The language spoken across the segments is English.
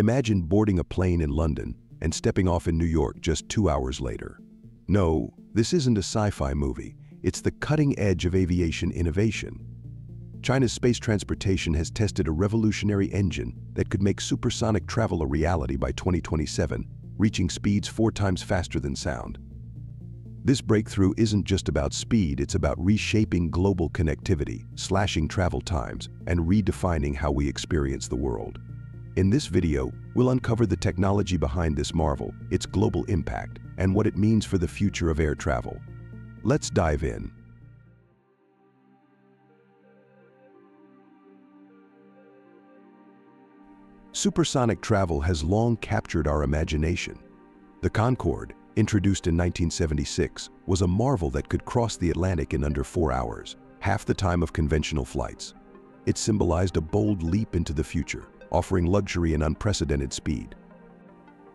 Imagine boarding a plane in London and stepping off in New York just two hours later. No, this isn't a sci-fi movie. It's the cutting edge of aviation innovation. China's space transportation has tested a revolutionary engine that could make supersonic travel a reality by 2027, reaching speeds four times faster than sound. This breakthrough isn't just about speed, it's about reshaping global connectivity, slashing travel times, and redefining how we experience the world. In this video, we'll uncover the technology behind this marvel, its global impact, and what it means for the future of air travel. Let's dive in. Supersonic travel has long captured our imagination. The Concorde, introduced in 1976, was a marvel that could cross the Atlantic in under four hours, half the time of conventional flights. It symbolized a bold leap into the future, offering luxury and unprecedented speed.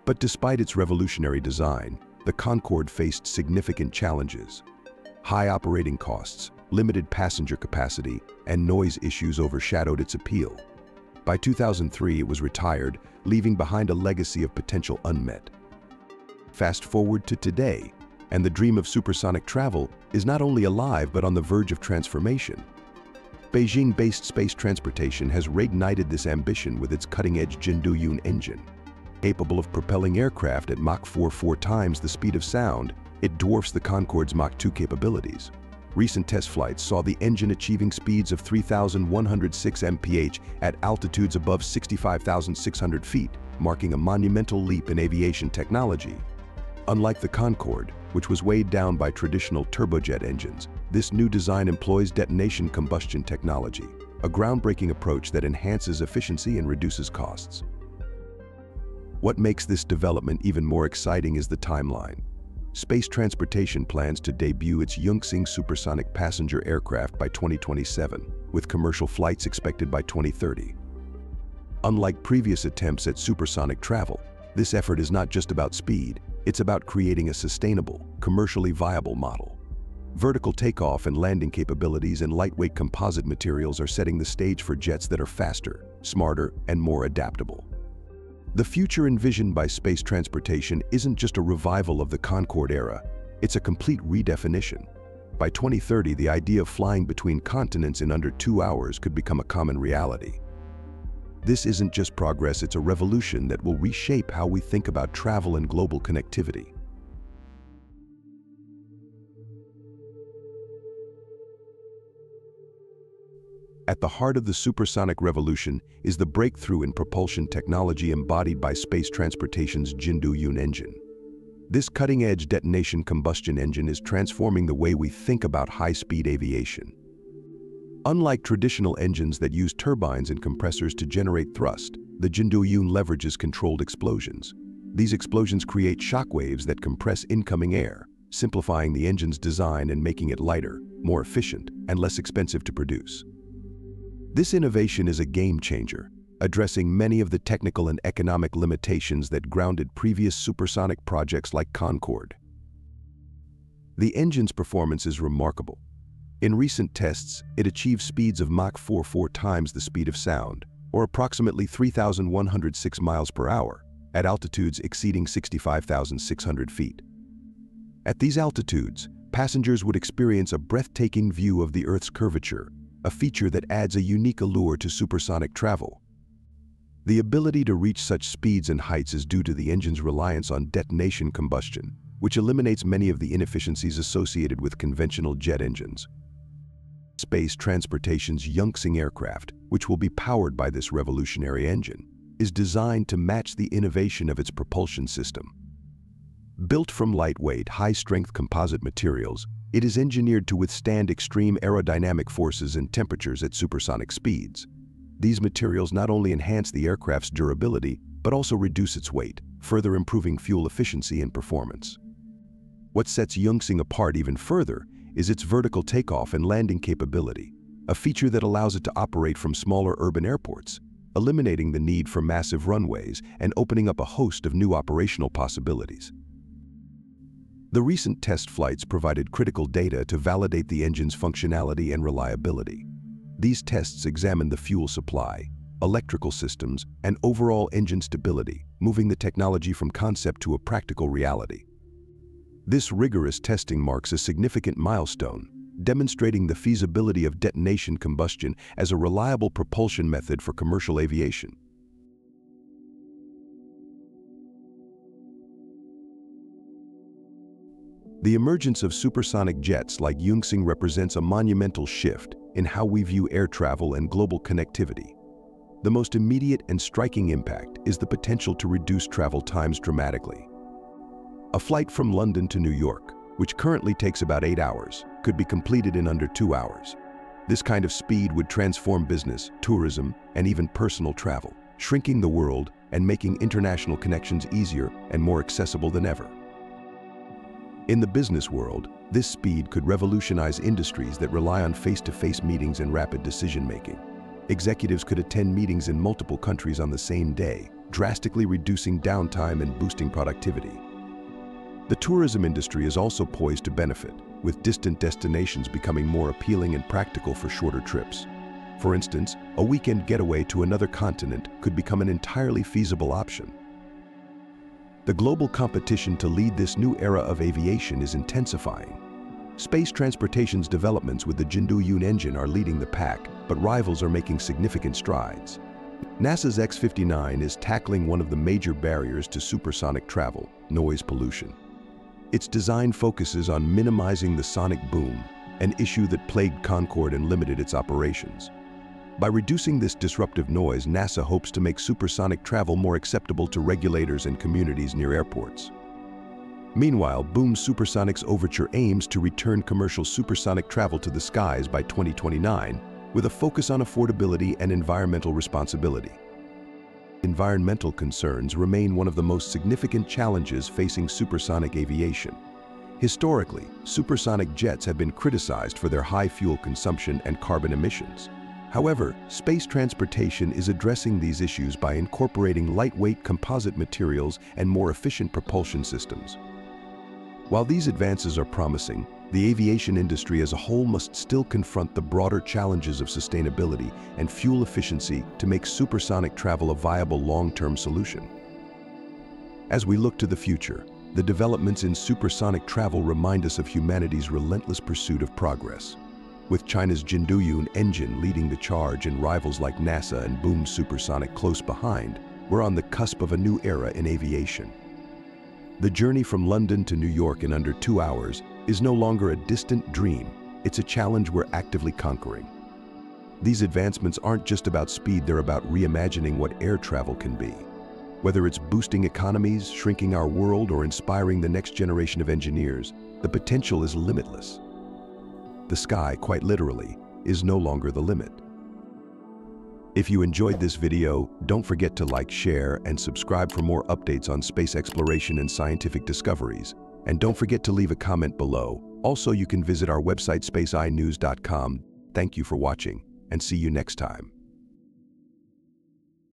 But despite its revolutionary design, the Concorde faced significant challenges. High operating costs, limited passenger capacity, and noise issues overshadowed its appeal. By 2003, it was retired, leaving behind a legacy of potential unmet. Fast forward to today, and the dream of supersonic travel is not only alive but on the verge of transformation. Beijing-based space transportation has reignited this ambition with its cutting-edge Jindouyun engine. Capable of propelling aircraft at Mach 4 four times the speed of sound, it dwarfs the Concorde's Mach 2 capabilities. Recent test flights saw the engine achieving speeds of 3,106 mph at altitudes above 65,600 feet, marking a monumental leap in aviation technology. Unlike the Concorde, which was weighed down by traditional turbojet engines, this new design employs detonation combustion technology, a groundbreaking approach that enhances efficiency and reduces costs. What makes this development even more exciting is the timeline. Space Transportation plans to debut its Yunxing supersonic passenger aircraft by 2027, with commercial flights expected by 2030. Unlike previous attempts at supersonic travel, this effort is not just about speed, it's about creating a sustainable, commercially viable model. Vertical takeoff and landing capabilities and lightweight composite materials are setting the stage for jets that are faster, smarter, and more adaptable. The future envisioned by space transportation isn't just a revival of the Concorde era, it's a complete redefinition. By 2030, the idea of flying between continents in under two hours could become a common reality. This isn't just progress, it's a revolution that will reshape how we think about travel and global connectivity. At the heart of the supersonic revolution is the breakthrough in propulsion technology embodied by space transportation's Jindouyun engine. This cutting-edge detonation combustion engine is transforming the way we think about high-speed aviation. Unlike traditional engines that use turbines and compressors to generate thrust, the Jindouyun leverages controlled explosions. These explosions create shock waves that compress incoming air, simplifying the engine's design and making it lighter, more efficient, and less expensive to produce. This innovation is a game changer, addressing many of the technical and economic limitations that grounded previous supersonic projects like Concorde. The engine's performance is remarkable. In recent tests, it achieves speeds of Mach 4 four times the speed of sound, or approximately 3,106 miles per hour, at altitudes exceeding 65,600 feet. At these altitudes, passengers would experience a breathtaking view of the Earth's curvature a feature that adds a unique allure to supersonic travel. The ability to reach such speeds and heights is due to the engine's reliance on detonation combustion, which eliminates many of the inefficiencies associated with conventional jet engines. Space Transportation's Yunxing aircraft, which will be powered by this revolutionary engine, is designed to match the innovation of its propulsion system. Built from lightweight, high-strength composite materials, it is engineered to withstand extreme aerodynamic forces and temperatures at supersonic speeds. These materials not only enhance the aircraft's durability, but also reduce its weight, further improving fuel efficiency and performance. What sets Yunxing apart even further is its vertical takeoff and landing capability, a feature that allows it to operate from smaller urban airports, eliminating the need for massive runways and opening up a host of new operational possibilities. The recent test flights provided critical data to validate the engine's functionality and reliability. These tests examined the fuel supply, electrical systems, and overall engine stability, moving the technology from concept to a practical reality. This rigorous testing marks a significant milestone, demonstrating the feasibility of detonation combustion as a reliable propulsion method for commercial aviation. The emergence of supersonic jets like Yunxing represents a monumental shift in how we view air travel and global connectivity. The most immediate and striking impact is the potential to reduce travel times dramatically. A flight from London to New York, which currently takes about eight hours, could be completed in under two hours. This kind of speed would transform business, tourism, and even personal travel, shrinking the world and making international connections easier and more accessible than ever. In the business world, this speed could revolutionize industries that rely on face-to-face -face meetings and rapid decision-making. Executives could attend meetings in multiple countries on the same day, drastically reducing downtime and boosting productivity. The tourism industry is also poised to benefit, with distant destinations becoming more appealing and practical for shorter trips. For instance, a weekend getaway to another continent could become an entirely feasible option. The global competition to lead this new era of aviation is intensifying. Space transportation's developments with the Jindo engine are leading the pack, but rivals are making significant strides. NASA's X-59 is tackling one of the major barriers to supersonic travel, noise pollution. Its design focuses on minimizing the sonic boom, an issue that plagued Concorde and limited its operations. By reducing this disruptive noise, NASA hopes to make supersonic travel more acceptable to regulators and communities near airports. Meanwhile, Boom Supersonic's Overture aims to return commercial supersonic travel to the skies by 2029 with a focus on affordability and environmental responsibility. Environmental concerns remain one of the most significant challenges facing supersonic aviation. Historically, supersonic jets have been criticized for their high fuel consumption and carbon emissions. However, space transportation is addressing these issues by incorporating lightweight composite materials and more efficient propulsion systems. While these advances are promising, the aviation industry as a whole must still confront the broader challenges of sustainability and fuel efficiency to make supersonic travel a viable long-term solution. As we look to the future, the developments in supersonic travel remind us of humanity's relentless pursuit of progress. With China's Jindouyun engine leading the charge and rivals like NASA and Boom Supersonic close behind, we're on the cusp of a new era in aviation. The journey from London to New York in under two hours is no longer a distant dream, it's a challenge we're actively conquering. These advancements aren't just about speed, they're about reimagining what air travel can be. Whether it's boosting economies, shrinking our world, or inspiring the next generation of engineers, the potential is limitless. The sky, quite literally, is no longer the limit. If you enjoyed this video, don't forget to like, share, and subscribe for more updates on space exploration and scientific discoveries. And don't forget to leave a comment below. Also, you can visit our website spaceeyenews.com. Thank you for watching, and see you next time.